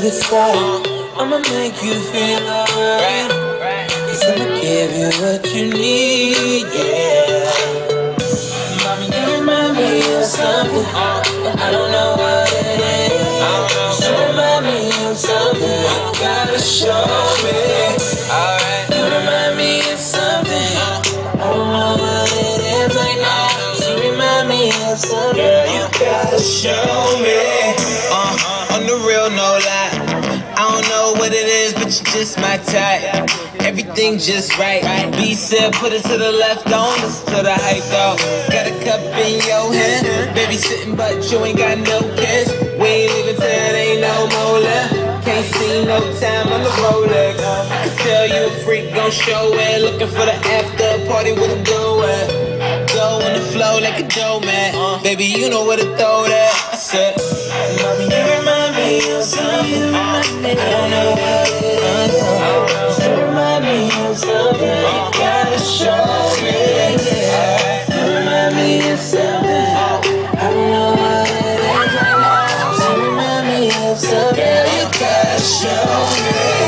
get started, I'ma make you feel alright. Cause I'ma give you what you need, yeah. Mommy, you remind me of something, but I don't know what it is. You remind me of something, you gotta show me. You remind me of something, I don't know what it is right now. You remind me of something, girl, you gotta show me. Know what it is, but you just my type. Everything just right. B said, put it to the left, don't listen to the hype, though. Got a cup in your hand, baby sitting, but you ain't got no kiss. We ain't leaving till it ain't no more left. Can't see no time on the Rolex. I can tell you a freak, gon' show it. Looking for the after party with a go. Go on the flow like a dough man. Baby, you know where to throw that. I said, I don't know what remind me of something. You gotta show me. Yeah. Remind me of something. You gotta show me.